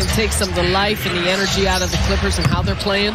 and take some of the life and the energy out of the Clippers and how they're playing?